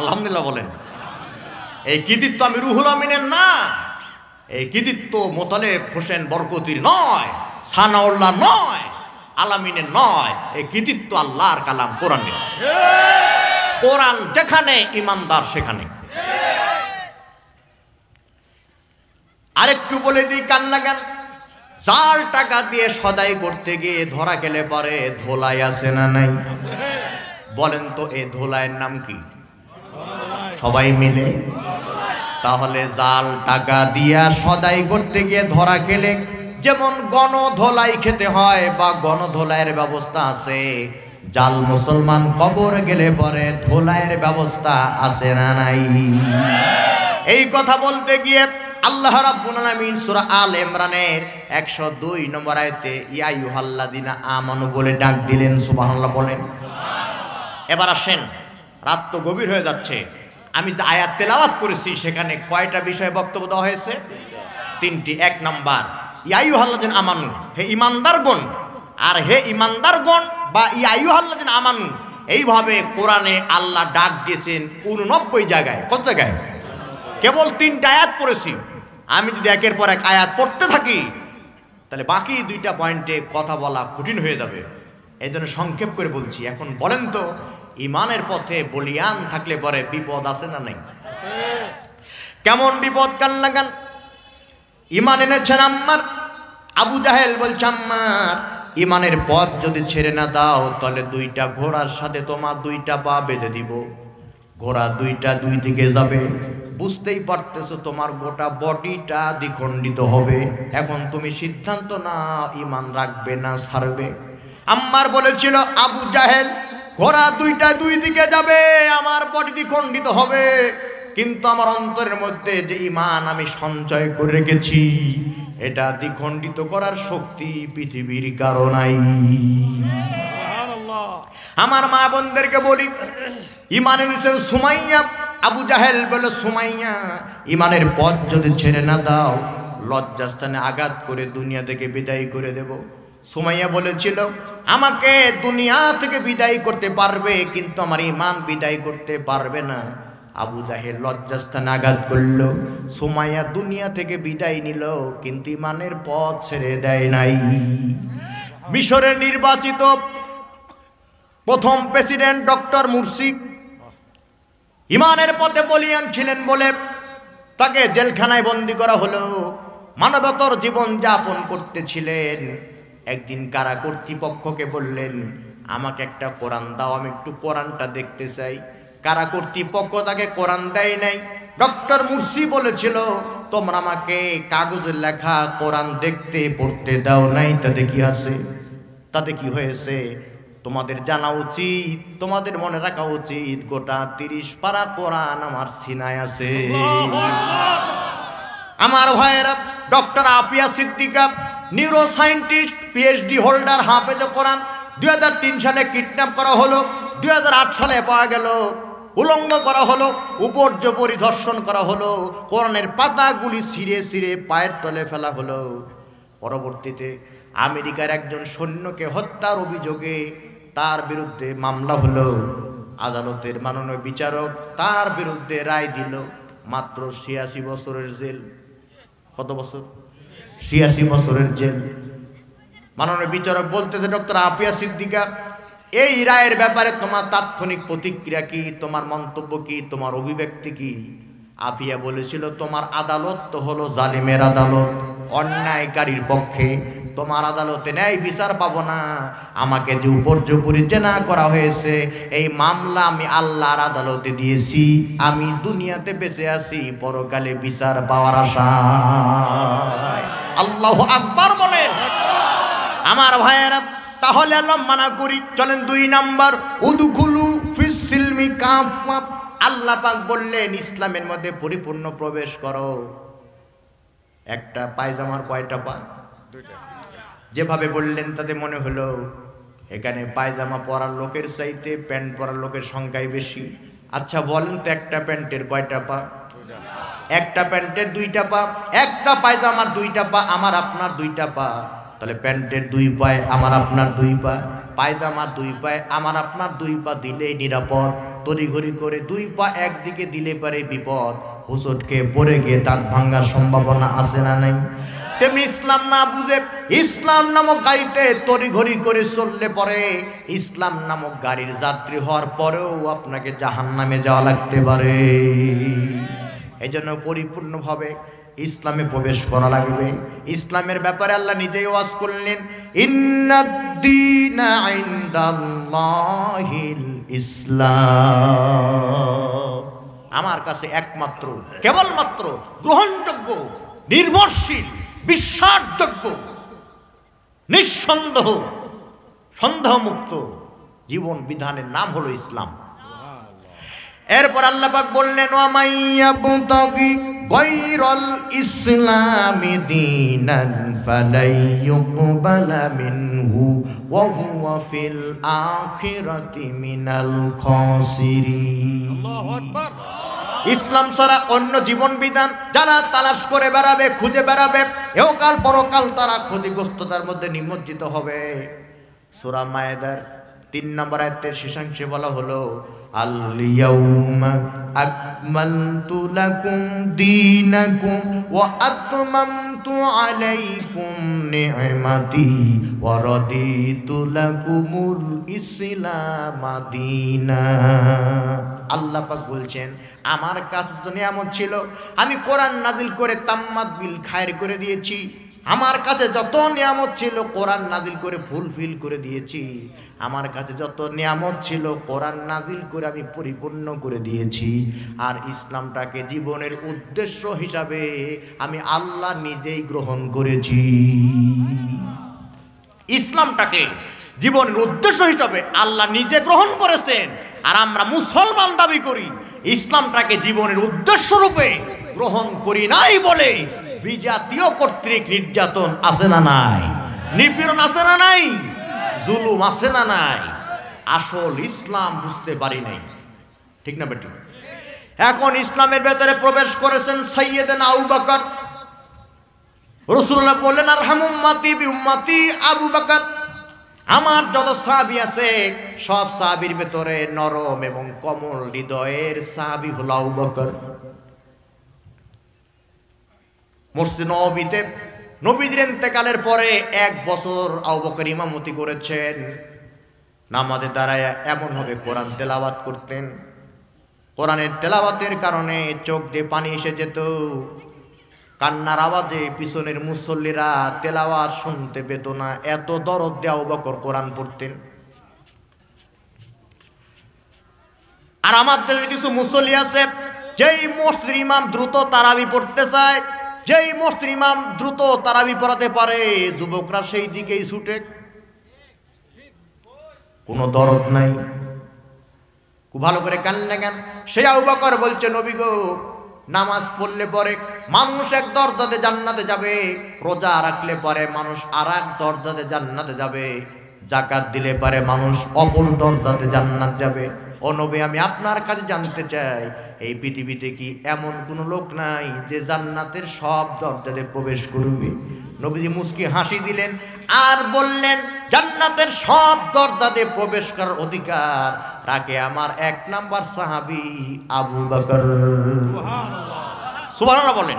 Speaker 1: আলহামদুলিল্লাহ বলেন। এই কৃতিত্ব আমি রুহুল আমিনের না। এই কৃতিত্ব মোতালেব হোসেন বরকতির নয়, সানাউল্লাহ নয়, আলামিনের নয়। এই কৃতিত্ব আল্লাহর কালাম কোরআনের কোরআন যেখানে, ইমানদার সেখানে। আরেকটু বলে দিই কান্না গান চার টাকা দিয়ে সদাই করতে গিয়ে ধরা গেলে পরে ধোলাই আছে না নাই? বলেন তো, এ ধোলাইয়ের নাম কি? সবাই মিলে? তাহলে জাল টাকা দিয়া সদাই করতে গিয়ে ধরা খেলে যেমন গণ ধোলাই খেতে হয় বা গণ ধোলাইয়ের ব্যবস্থা আছে। জাল মুসলমান কবর গেলে পরে ধোলাইয়ের ব্যবস্থা আছে না নাই? এই কথা বলতে গিয়ে আল্লাহ রাব্বুল আলামিন সূরা আল ইমরানের 102 নম্বর আয়াতে, ইয়া আইয়ুহাল্লাযিনা আমানু বলে ডাক দিলেন, সুবহানাল্লাহ বলেন। এবার আসেন। রাত তো গভীর হয়ে যাচ্ছে। আমি যে আয়াত তেলাওয়াত করেছি, সেখানে কয়টা বিষয়ে বক্তব্য দেওয়া হয়েছে? তিনটি, এক নাম্বার ইয়াইউ হাল্লাদিন আমানু, হে ইমানদারগণ আর হে ইমানদার ইমানদারগণ বা ইয়াইউ হাল্লাদিন আমানু, এইভাবে কোরআনে আল্লাহ ডাক দিয়েছেন উননব্বই জায়গায়। কত জায়গায়? কেবল তিনটা আয়াত পড়েছি। আমি যদি একের পর এক আয়াত পড়তে থাকি, তাহলে বাকি দুইটা পয়েন্টে কথা বলা কঠিন হয়ে যাবে। এই জন্য সংক্ষেপ করে বলছি। এখন বলেন তো ইমানের পথে বলিয়ান থাকলে পরে বিপদ আছে না নাই? কেমন বিপদ? কান লাগান। ইমান এনেছেন আম্মার? আবু জাহেল বলছে, আম্মার, ইমানের পথ যদি ছেড়ে না দাও, তাহলে দুইটা ঘোড়ার সাথে তোমার দুইটা পা বেঁধে দিব। ঘোড়া দুইটা দুই দিকে যাবে। বুঝতেই পারতেছো, তোমার গোটা বডিটা দ্বিখণ্ডিত হবে। এখন তুমি সিদ্ধান্ত না ইমান রাখবে না, ছাড়বে। আম্মার বলেছিল, আবু জাহেল ঘোড়া দুইটা দুই দিকে যাবে আমার বডি দ্বিখণ্ডিত হবে। কিন্তু আমার অন্তরের মধ্যে যে ইমান আমি সঞ্চয় করে রেখেছি এটা দ্বিখণ্ডিত করার শক্তি পৃথিবীর কারণাই
Speaker 2: সুবহানাল্লাহ।
Speaker 1: আমার মা বোনদেরকে বলি ইমান এনেছেন সুমাইয়া আবু জাহেল বলে সুমাইয়া ইমানের পথ যদি ছেড়ে না দাও লজ্জাস্থানে আঘাত করে দুনিয়া থেকে বিদায় করে দেব। সুমাইয়া বলেছিল, আমাকে দুনিয়া থেকে বিদায় করতে পারবে, কিন্তু আমার ইমান বিদায় করতে পারবে না। আবু জাহেল লজ্জাস্থানে আঘাত করল। সুমাইয়া দুনিয়া থেকে বিদায় নিল, কিন্তু ইমানের পথ ছেড়ে দেয় নাই। মিশরের নির্বাচিত প্রথম প্রেসিডেন্ট ডক্টর মুরসি ইমানের পথে বলিয়ান ছিলেন বলে তাকে জেলখানায় বন্দি করা হলো। মানবতর জীবন যাপন করতেছিলেন। একদিন কারা কর্তৃপক্ষকে বললেন আমাকে একটা কোরআন দাও আমি একটু কোরআনটা দেখতে চাই। কারা কর্তৃপক্ষ তাকে কোরআন দেয় নাই? ডক্টর মুরসি বলেছিল তোমরা আমাকে কাগজের লেখা কোরআন দেখতে পড়তে দাও নাই তাতে কি আছে? তাতে কি হয়েছে? তোমাদের জানা উচিত তোমাদের মনে রাখা উচিত গোটা তিরিশ পারা কোরআন আমার সিনায় আছে। আমার ভাইয়েরা doctor Apia Siddika neuroscientist PhD holder হাফেজ কোরআন। দু হাজার তিন সালে কিডন্যাপ করা হলো। দু হাজার আট সালে পাওয়া গেল। উলঙ্গ করা হলো। উপর্য পরিদর্শন করা হলো। কোরআনের পাতাগুলি ছিঁড়ে ছিঁড়ে পায়ের তলে ফেলা হলো। পরবর্তীতে আমেরিকার একজন সৈন্যকে হত্যার অভিযোগে তার বিরুদ্ধে মামলা হলো। আদালতের মাননীয় বিচারক তার বিরুদ্ধে রায় দিল। মাত্র ছিয়াশি বছরের জেল। কত বছর? ছিয়াশি বছরের জেল। মাননীয় বিচারক বলতেছে ডক্টর আপিয়া সিদ্দিকা, এই রায়ের ব্যাপারে তোমার তাৎক্ষণিক প্রতিক্রিয়া কি? তোমার মন্তব্য কি? তোমার অভিব্যক্তি কি? আফিয়া বলেছিল, তোমার আদালত তো হলো জালিমের আদালত। অন্যায়কারীর পক্ষে তোমার আদালতে ন্যায় বিচার পাবো না। আমাকে যে উপর্যুপরি জেনা করা হয়েছে, এই মামলা আমি আল্লাহর আদালতে দিয়েছি। আমি দুনিয়াতে বেঁচে আছি, পরকালে বিচার পাওয়ার আশায়। আল্লাহ আকবার বলেন। আমার ভাইয়েরা, তাহলে আল্লাহ মানা করি, চলেন দুই নাম্বার, উদুখুলু ফিসিলমি কাফা আল্লাহ পাক বললেন, ইসলামের মধ্যে পরিপূর্ণ প্রবেশ করো। একটা পায়জামার কয়টা পা? যেভাবে বললেন, তাতে মনে হলো, এখানে পায়জামা পরার লোকের চাইতে প্যান্ট পরার লোকের সংখ্যাই বেশি। আচ্ছা বলেন তো একটা প্যান্টের কয়টা পা? একটা প্যান্টের দুইটা পা, একটা পায়জামার দুইটা পা, আমার আপনার দুইটা পা। তাহলে প্যান্টের দুই পায়ে আমার আপনার দুই পা, পায়জামার দুই পায়ে আমার আপনার দুই পা দিলেই নিরাপদ। তড়িঘড়ি করে দুই পা একদিকে দিলে পারে বিপদ। হুসটকে পড়ে গিয়ে দাঁত ভাঙার সম্ভাবনা আছে না নাই? তেমনি ইসলাম না বুঝে, ইসলাম নামক গাড়িতে তড়িঘড়ি করে চললে পরে ইসলাম নামক গাড়ির যাত্রী হওয়ার পরেও আপনাকে জাহান নামে যাওয়া লাগতে পারে। এই জন্য পরিপূর্ণভাবে ইসলামে প্রবেশ করা লাগবে। ইসলামের ব্যাপারে আল্লাহ নিজেই ওয়াজ করলেন ইসলাম। আমার কাছে একমাত্র, কেবলমাত্র গ্রহণযোগ্য, নির্ভরশীল, বিশ্বাসযোগ্য, নিঃসন্দেহ, সন্দেহমুক্ত জীবন বিধানের নাম হলো ইসলাম। এরপর আল্লাপাক বললেন ওয়ামাইয়াবতাগি গায়রাল ইসলামি দীনান ফালাইয়ুকবালা মিনহু ওয়া হুয়া ফিল আখিরাতি মিনাল খাসিরিন.
Speaker 2: আল্লাহু আকবার।
Speaker 1: ইসলাম ছাড়া অন্য জীবন বিধান যারা তালাশ করে বেড়াবে খুঁজে বেড়াবে এহকাল পরকাল তারা ক্ষতিগ্রস্ততার মধ্যে নিমজ্জিত হবে। সুরা মায়েদার তিন নম্বর আয়তের শেষাংশে বলা হলো আতমামতু আলাইকুম বলছেন, আমার কাছে তো নিয়ামত ছিল। আমি কোরআন নাদিল করে তাম্মাদ বিল খায়ের করে দিয়েছি। আমার কাছে যত নিয়ামত ছিল, কোরআন নাদিল করে ফুলফিল করে দিয়েছি। আমার কাছে যত নিয়ামত ছিল, কোরআন নাদিল করে আমি পরিপূর্ণ করে দিয়েছি। আর ইসলামটাকে জীবনের উদ্দেশ্য হিসাবে আমি আল্লাহ নিজেই গ্রহণ করেছি। ইসলামটাকে জীবনের উদ্দেশ্য হিসাবে আল্লাহ নিজে গ্রহণ করেছেন। আর আমরা মুসলমান দাবি করি, ইসলামটাকে জীবনের উদ্দেশ্য রূপে গ্রহণ করি নাই বলে বিজাতীয় কর্তৃক নির্যাতন আছে না নাই? নিপীড়ন আছে না নাই? জুলুম আছে না নাই? আসল ইসলাম বুঝতে পারি নাই। ঠিক না বেটি? এখন ইসলামের ভেতরে প্রবেশ করেছেন সৈয়দেন আবু বকর। রসুল্লাহ বললেন আর হামুম্মাতি বিউম্মাতি আবু বকর। আমার যত সাহাবি আছে, সব সাহাবির ভেতরে নরম এবং কমল হৃদয়ের সাহাবি হল আবু বকর। মসজিদ নবীতে নবীদের ইন্তেকালের পরে এক বছর আবু বকর ইমামতি করেছেন। নামাজের দ্বারায় এমনভাবে কোরআন তেলাওয়াত করতেন। কোরআনের তেলাওয়াতের কারণে চোখ দিয়ে পানি এসে যেত। কান্নার আওয়াজে পিছনের মুসল্লিরা তেলাওয়াত শুনতে পেত না, এত দরদ দেওয়া বকর কোরআন পড়তেন। আর আমাদের কিছু মুসল্লি আছে, যেই মসজিদ ইমাম দ্রুত তারাবি পড়তে চায় যেই মসজিদ ইমাম দ্রুত তারাবি পড়াতে পারে, যুবকরা সেই দিকেই ছুটে। কোনো দরদ নাই। খুব ভালো করে কান লাগান। সে আবু বকর বলছে, নবী গো, নামাজ পড়লে পরে মানুষ এক দরজাতে জান্নাতে যাবে, রোজা রাখলে পরে মানুষ আর এক দরজাতে জান্নাতে যাবে, জাকাত দিলে পারে মানুষ অপর দরজাতে জান্নাত যাবে। ও নবী, আমি আপনার কাছে জানতে চাই, এই পৃথিবীতে কি এমন কোনো লোক নাই যে জান্নাতের সব দরজাতে প্রবেশ করবে? নবীজি মুস্কি হাসি দিলেন আর বললেন, জান্নাতের সব দরজাতে প্রবেশ করার অধিকার রাখে আমার এক নাম্বার সাহাবি আবু বকর। সুবহানাল্লাহ বলেন।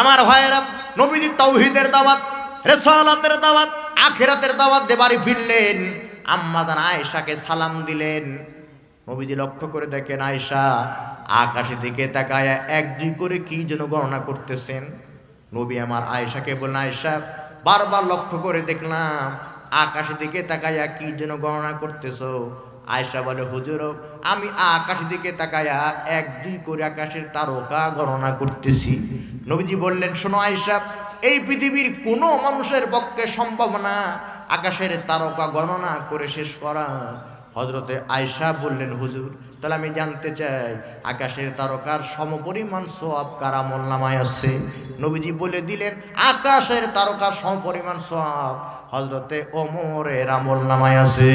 Speaker 1: আমার ভাইয়েরা, নবীজি তৌহিদের দাওয়াত, রেসালাতের দাওয়াত, আখিরাতের দাওয়াত দেবারি ফিরলেন। আম্মাদান আয়েশাকে সালাম দিলেন। নবীজি লক্ষ্য করে দেখেন আয়েশা আকাশের দিকে তাকায় এক দুই করে কি যেন গণনা করতেছেন। নবী আমার আয়েশাকে বললেন, আয়েশা, বারবার লক্ষ্য করে দেখলাম আকাশের দিকে তাকায়া কি যেন গণনা করতেছো। আয়েশা বলে, হুজুর, আমি আকাশের দিকে তাকায়া এক দুই করে আকাশের তারকা গণনা করতেছি। নবীজি বললেন, শোনো আয়েশা এই পৃথিবীর কোনো মানুষের পক্ষে সম্ভব না। আকাশের তারকা গণনা করে শেষ করা। হজরতে আয়সা বললেন হুজুর তাহলে আমি জানতে চাই আকাশের তারকার সমপরিমাণ সোয়াব কার আমল নামায় আছে? নবীজি বলে দিলেন আকাশের তারকার সমপরিমাণ সোয়াব হজরতে ওমরের আমল নামায় আছে।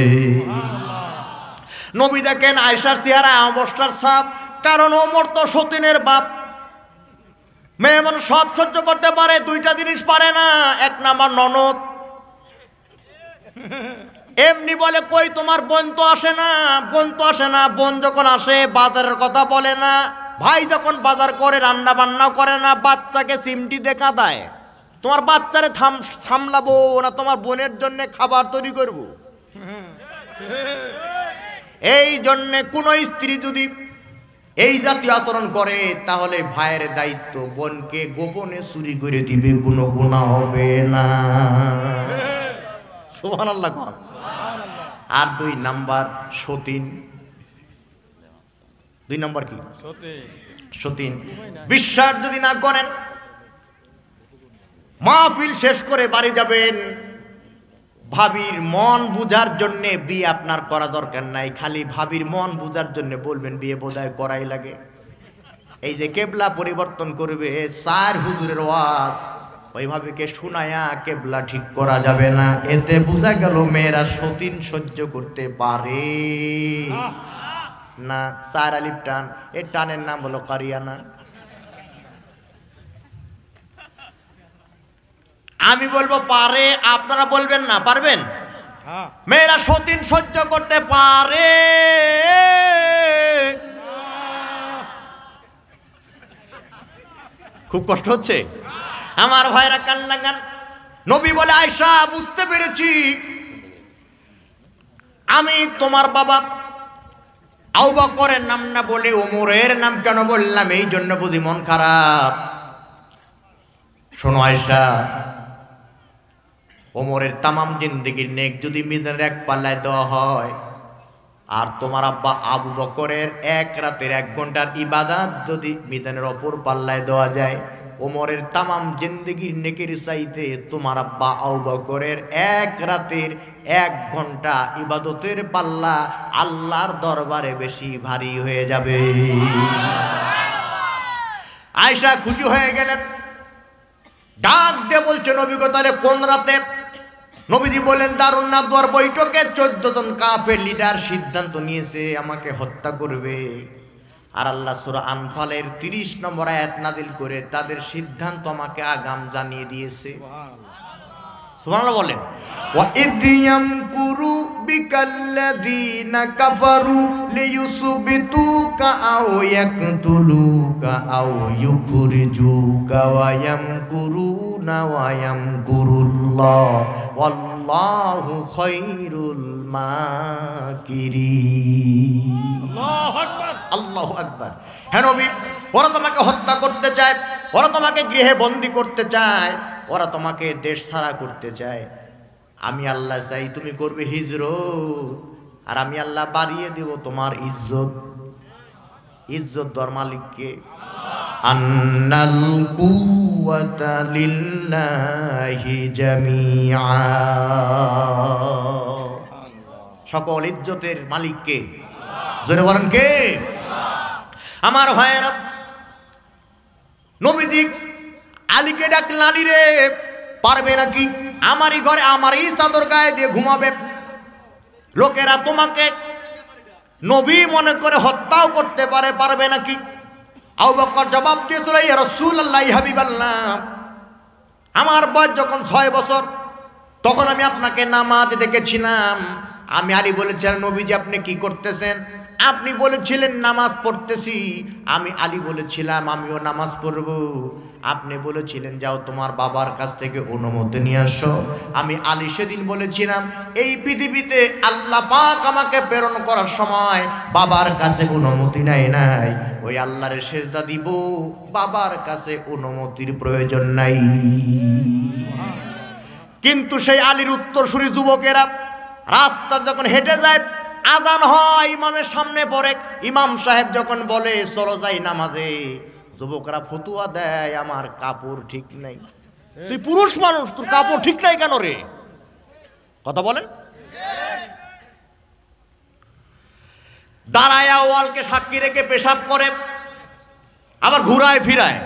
Speaker 1: নবী দেখেন আয়সার চেহারা অবস্থার সাপ কারণ ওমর তো সতীনের বাপ। মেয়ে মানুষ সব সহ্য করতে পারে দুইটা জিনিস পারে না। এক নাম্বার ননদ। এমনি বলে কই তোমার বোন তো আসে না? বোন তো আসে না। বোন যখন আসে বাজারের কথা বলে না। ভাই যখন বাজার করে রান্না বান্নাও করে না। বাচ্চাকে সিমটি দেখা দেয়। তোমার বাচ্চারে থাম সামলাবো না তোমার বোনের জন্য খাবার তৈরি করব। এই জন্যে কোনো স্ত্রী যদি এই জাতীয় আচরণ করে, তাহলে ভাইয়ের দায়িত্ব বোনকে গোপনে চুরি করে দিবে, কোনো গুণা হবে না। কন। আর দুই নাম্বার, সতীন। দুই নাম্বার কি? সতীন। বিশ্বাস যদি না করেন, মাহফিল শেষ করে বাড়ি যাবেন। ভাবির মন বুঝার জন্য বিয়ে আপনার করা দরকার নাই খালি ভাবির মন বুঝার জন্য বলবেন বিয়ে বোধহয় করাই লাগে। এই যে কেবলা পরিবর্তন করবে চার হুজুরের ওয়াজ ওই ভাবিকে শুনায়া কেবলা ঠিক করা যাবে না। এতে বোঝা গেল মেয়েরা সতীন সহ্য করতে পারে। না সার আলিফ টান এর টানের নাম হলো কারিয়ানা। আমি বলব পারে আপনারা বলবেন না পারবেন?
Speaker 2: হ্যাঁ।
Speaker 1: মেয়েরা সতীন সহ্য করতে পারে। খুব কষ্ট হচ্ছে? আমার ভাইরা কান্না কান। নবী বলে আয়সা বুঝতে পেরেছি। আমি তোমার বাবা আউবা করেন নাম না বলে ওমরের নাম কেন বললাম? এই জন্য বুঝি মন খারাপ। শোনো আয়সা ওমরের তামাম জিন্দিগির নেক যদি মিজানের এক পাল্লায় দেওয়া হয়, আর তোমার আব্বা আবু বকরের এক রাতের এক ঘণ্টার ইবাদাত যদি মিজানের অপর পাল্লায় দেওয়া যায়, ওমরের তামাম জিন্দিগির নেকের চাইতে তোমার আব্বা আবু বকরের এক রাতের এক ঘণ্টা ইবাদতের পাল্লা আল্লাহর দরবারে বেশি ভারী হয়ে যাবে। আয়সা খুশি হয়ে গেলেন। ডাক দিয়ে বলছে, নবী গো কোন রাতে নবীজি বলেন দারুণ না দুয়ার বৈঠকে চোদ্দ জন কাপের লিডার সিদ্ধান্ত নিয়েছে, আমাকে হত্যা করবে। আর আল্লাহ সুরা আনফালের তিরিশ নম্বর আয়াত নাদিল করে, তাদের সিদ্ধান্ত আমাকে আগাম জানিয়ে দিয়েছে। সুবহানাল্লাহ বলেন ওয়া ইদ ইয়ামকুরু বিকাল্লাযীনা কাফারু লিয়ুসবিতুকা আও ইয়াকতুলুকা আও ইউখরিজুকা ওয়া ইয়ামকুরুনা ওয়া ইয়ামকুরুল্লাহ। ওয়াল্লাহু খায়রুল মাকিরিন।
Speaker 2: আল্লাহু আকবার।
Speaker 1: আল্লাহ আকবার। হ্যাঁ নবী ওরা তোমাকে হত্যা করতে চায় ওরা তোমাকে গৃহে বন্দি করতে চায়। ওরা তোমাকে দেশ ছাড়া করতে চায়। আমি আল্লাহ চাই তুমি করবে হিজরত, আর আমি আল্লাহ বাড়িয়ে দেব তোমার ইজ্জত। ইজ্জত দর মালিককে কুওয়াতা লিল্লাহি জামিআ। সকল ইজ্জতের মালিককে জোরে বলেন কে? আমার ভাইয়েরা, নবীজি আলীকে ডাকলেন, আলী রে, পারবে নাকি? আমারই ঘরে আমারই চাদর গায়ে দিয়ে ঘুমাবে। লোকেরা তোমাকে নবী মনে করে হত্যাও করতে পারে, পারবে নাকি? আবু বকর জবাব দিয়েছিল, ইয়া রাসূলুল্লাহ, হাবিবাল্লাহ, আমার বয়স যখন ছয় বছর, তখন আমি আপনাকে নামাজ দেখেছিলাম। আমি আলী বলেছিলাম, নবীজি, আপনি কি করতেছেন? আপনি বলেছিলেন, নামাজ পড়তেছি। আমি আলী বলেছিলাম, আমিও নামাজ পড়ব। আপনি বলেছিলেন, যাও তোমার বাবার কাছ থেকে অনুমতি নিয়ে আসো। আমি আলী সেদিন বলেছিলাম, এই পৃথিবীতে আল্লাহ পাক আমাকে প্রেরণ করার সময় বাবার কাছে অনুমতি নাই নাই। ওই আল্লাহর সেজদা দিব, বাবার কাছে অনুমতির প্রয়োজন নাই। কিন্তু সেই আলীর উত্তরসূরি যুবকেরা রাস্তা যখন হেঁটে যায়, আজান হয়, ইমামের সামনে পড়ে। ইমাম সাহেব যখন বলে, চলো যাই নামাজে। যুবকরা ফতুয়া দেয়, আমার কাপড় ঠিক নাই। তুই পুরুষ মানুষ, তোর কাপড় ঠিক নাই কেন রে? কথা বলেন। দাঁড়ায়া ওয়ালকে সাক্ষী রেখে পেশাব করে, আবার ঘুরায় ফিরায়।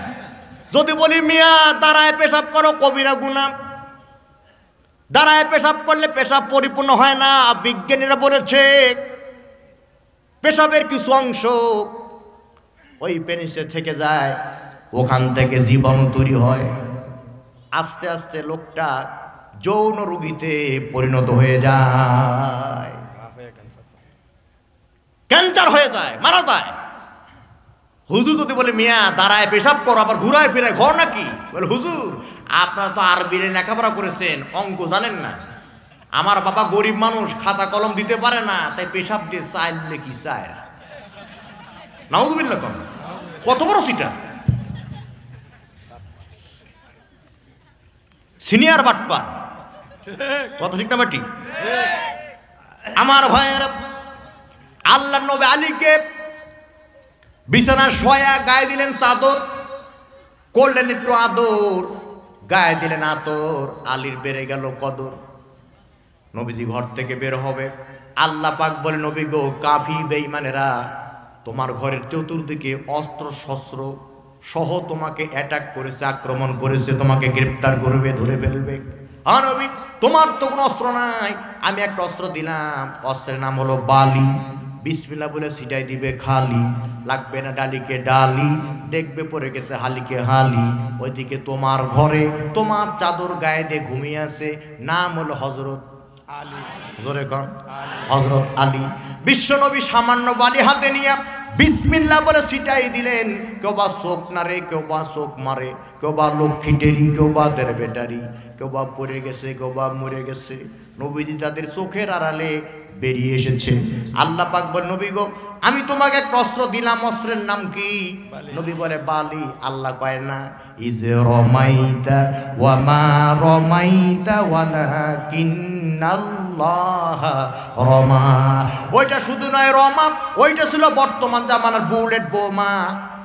Speaker 1: যদি বলি, মিয়া, দাঁড়ায় পেশাব করো, কবিরা গুনা। দাঁড়ায় পেশাব করলে পেশাব পরিপূর্ণ হয় না। বিজ্ঞানীরা বলেছে, পেশাবের কিছু অংশ ওই পেনিসে থেকে যায়, ওখান থেকে জীবাণু তৈরি হয়। আস্তে আস্তে লোকটা যৌন রোগীতে পরিণত হয়ে যায়। ক্যান্সার হয়ে যায়, মারা যায়। হুজুর যদি বলে, মিয়া, দাঁড়ায়, পেশাব করো, আবার ঘুরায় ফিরায়, ঘর নাকি? বলে, হুজুর, আপনারা তো আরবিরে লেখাপড়া করেছেন, অঙ্ক জানেন না। আমার বাবা গরিব মানুষ, খাতা কলম দিতে পারে না, তাই পেশাব দিয়ে চাইলে কি চায়? নাউজুবিল্লাহ কম। কত বড় সিটা সিনিয়র বাটপার। কত না বাটি? আমার ভাইয়ের আল্লাহ নবী আলীকে বিছানা শোয়া গায়ে দিলেন চাদর, করলেন একটু আদর, গায়ে দিলেন আতর, আলীর বেড়ে গেল কদর। নবীজি ঘর থেকে বের হবে। আল্লাহ পাক বলে, নবী গো কাফি বেঈমানেরা তোমার ঘরের চতুর্দিকে অস্ত্র শস্ত্র সহ তোমাকে অ্যাটাক করেছে, আক্রমণ করেছে, তোমাকে গ্রেপ্তার করবে, ধরে ফেলবে। হ্যাঁ নবী, তোমার তো কোনো অস্ত্র নাই। আমি একটা অস্ত্র দিলাম। অস্ত্রের নাম হলো বালি। বিসমিল্লা বলে সিটাই দিবে খালি। লাগবে না ডালিকে ডালি। দেখবে পড়ে গেছে হালিকে হালি। ওইদিকে তোমার ঘরে তোমার চাদর গায়ে দিয়ে ঘুমিয়ে আছে। নাম হলো হজরত জোরে কন। হজরত আলী। বিশ্বনবী সামান্য বালি হাতে নিয়ে বিসমিল্লা বলে ছিটাই দিলেন। কেউ বা চোখ নারে কেউ বা চোখ মারে, কেউ বা লক্ষ্মী টেরি কেউ বা দের বেটারি, কেউ বা পড়ে গেছে, কেউ বা মরে গেছে। নবীজি তাদের চোখের আড়ালে বেরিয়ে এসেছে। আল্লাহ পাক বল নবী গো আমি তোমাকে একটা অস্ত্র দিলাম অস্ত্রের নাম কি? নবী বলে বালি আল্লাহ কয় না ইজ রমাইতা ওয়া মা রমাইতা ওয়ালাকিন্নাল্লাহ রমা। ওইটা শুধু নয় রমা ওইটা ছিল বর্তমান জামানার বুলেট বোমা।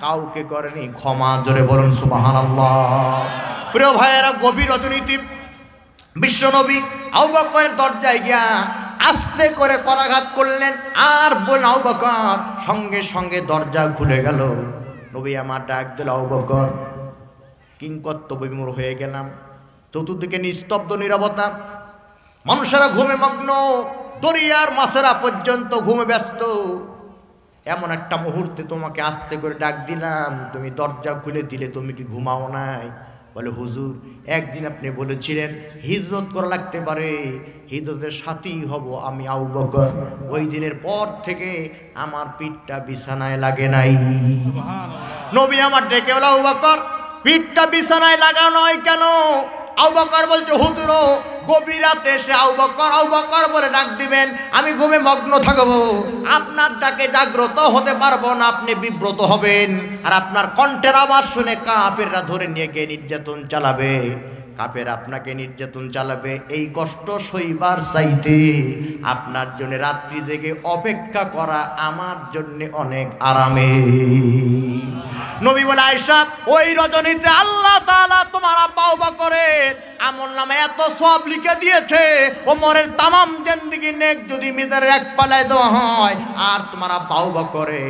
Speaker 1: কাউকে করেনি ক্ষমা জোরে বলুন সুবহানাল্লাহ। প্রিয় ভাইয়েরা গভীর অর্থনীতি বিশ্বনবী আউবাকরের দরজায় গিয়া আস্তে করে করাঘাত করলেন। আর বল আউবকর সঙ্গে সঙ্গে দরজা খুলে গেল। নবী আমার ডাক দিল আউবকর কিংকর্তব্য বিমূর হয়ে গেলাম। চতুর্দিকে নিস্তব্ধ, নিরবতা। মানুষেরা ঘুমে মগ্ন। দরিয়ার মাছেরা পর্যন্ত ঘুমে ব্যস্ত। এমন একটা মুহূর্তে তোমাকে আস্তে করে ডাক দিলাম। তুমি দরজা খুলে দিলে তুমি কি ঘুমাও নাই? বলে হুজুর একদিন আপনি বলেছিলেন হিজরত করা লাগতে পারে হিজরতের সাথেই হব আমি আউ বকর। ওই দিনের পর থেকে আমার পিঠটা বিছানায় লাগে নাই। নবী আমার ডেকে বলে আউ বকর পিঠটা বিছানায় লাগানো হয় কেন? আউ বকর বলছে, হুজুরো, গভীর রাতে এসে আউ বকর আউ বকর বলে ডাক দিবেন, আমি ঘুমে মগ্ন থাকব। আপনার ডাকে জাগ্রত হতে পারব না, আপনি বিব্রত হবেন। আর আপনার কণ্ঠের আওয়াজ শুনে কাপেররা ধরে নিয়ে গিয়ে নির্যাতন চালাবে। কাপের আপনাকে নির্যাতন চালাবে। এই কষ্ট সইবার চাইতে আপনার জন্য রাত্রি জেগে অপেক্ষা করা আমার জন্য অনেক আরামে। নবী বলে আয়সা ওই রজনীতে আল্লাহ তাআলা তোমার আব্বা উবা করে। আমল নামে এত সব লিখে দিয়েছে, ওমরের তামাম জেন্দিগি নেক যদি মিদের এক পালায় দেওয়া হয়, আর তোমার আব্বা উবা করে।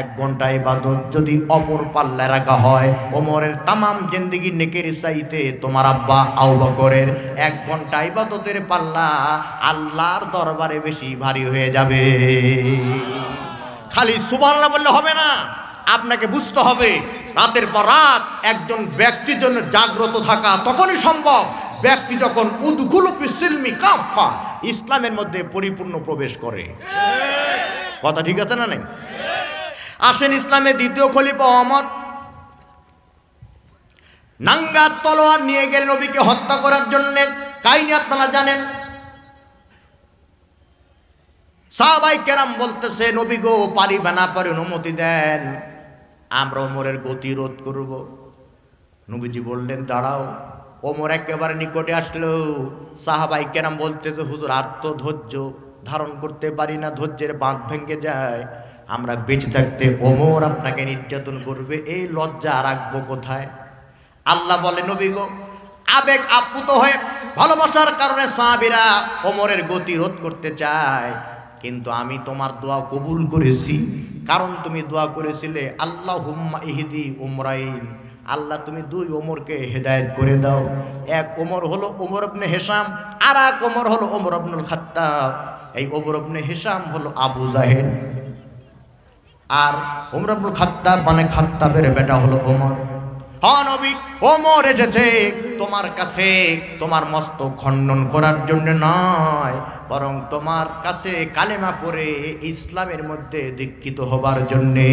Speaker 1: এক ঘণ্টা ইবাদত যদি অপর পাল্লায় রাখা হয়, ওমরের তামাম জেন্দিগি নেকের চাইতে তোমার আব্বা করের এক ঘণ্টা ইবাদতের পাল্লা আল্লাহর দরবারে বেশি ভারী হয়ে যাবে। খালি সুবহানাল্লাহ বললে হবে না। আপনাকে বুঝতে হবে, রাতের পর রাত একজন ব্যক্তির জন্য জাগ্রত থাকা তখনই সম্ভব। ব্যক্তি যখন উদ্গুল সিলমি কাফা ইসলামের মধ্যে পরিপূর্ণ প্রবেশ করে। কথা ঠিক আছে না নেই? আসেন ইসলামের দ্বিতীয় খলিফা অমর নাঙ্গা তলোয়ার নিয়ে গেলে নবীকে হত্যা করার জন্য। কাহিনী আপনারা জানেন। সাহাবাই কেরাম বলতেছে, নবী গো, পারিবে না, পারে অনুমতি দেন। আমরা ওমরের গতি রোধ করব। নবীজি বললেন, দাঁড়াও। ওমর একেবারে নিকটে আসলো। সাহাবাই কেরাম বলতেছে, হুজুর আত্মধৈর্য ধারণ করতে পারি না, ধৈর্যের বাঁধ ভেঙে যায়। আমরা বেঁচে থাকতে ওমর আপনাকে নির্যাতন করবে, এই লজ্জা রাখব কোথায়? আল্লাহ বলে, নবী গো, আবেগ আপ্লুত হয়ে ভালোবাসার কারণে সাহাবিরা ওমরের গতি রোধ করতে চায়। কিন্তু আমি তোমার দোয়া কবুল করেছি। কারণ তুমি দোয়া করেছিলে আল্লাহ হুম্মা ইহিদি উমরাইন। আল্লাহ, তুমি দুই ওমরকে হেদায়েত করে দাও। এক ওমর হলো ওমর আবনে হেসাম, আর এক ওমর হলো ওমর আবনুল খাত্তাব। এই ওমর আবনে হেসাম হলো আবু জাহেল। আর ওমর আবনুল খাত্তাব মানে খাত্তাবের বেটা হলো ওমর। নবী ওমর এসেছে। তোমার কাছে তোমার মস্তক খণ্ডন করার জন্য নয়, বরং তোমার কাছে কালেমা পড়ে ইসলামের মধ্যে দীক্ষিত হবার জন্যে।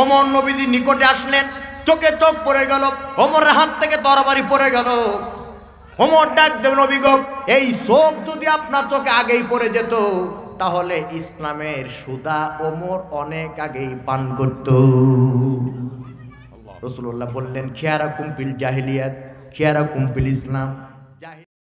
Speaker 1: ওমর নবীদের নিকটে আসলেন, চোখে চোখ পড়ে গেল, ওমরের হাত থেকে তরবারি পড়ে গেল। ওমর ডাক দেব নবী এই চোখ যদি আপনার চোখে আগেই পড়ে যেত, তাহলে ইসলামের সুদা ওমর অনেক আগেই পান করত। রসুল্লাহ বললেন খেয়ারা কুম্পিল জাহিলিয়াত খেয়ারা কুম্পিল ইসলাম।